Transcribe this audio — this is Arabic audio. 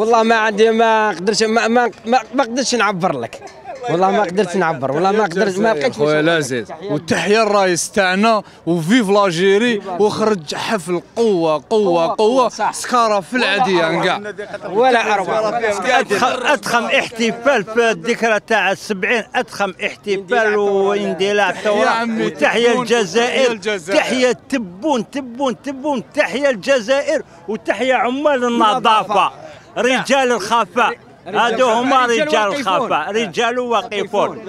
والله ما عندي ما قدرش ما ما ما, قدرتش نعبر لك. والله ما قدرت نعبر. والله ما قدرت ما لقيتش خويا لا زيد وتحيا الرئيس تاعنا وفيف لاجيري وخرج حفل قوه قوه قوه سكارة في العديان كاع ولا أروع. أضخم, أضخم احتفال في الذكرى تاع السبعين. أضخم احتفال واندلاع وتحيا الجزائر. تحيا تبون تبون تبون تحيا الجزائر. وتحيا عمال النظافة. رجال الخفاء هادو هما رجال. الخفاء رجال واقفون.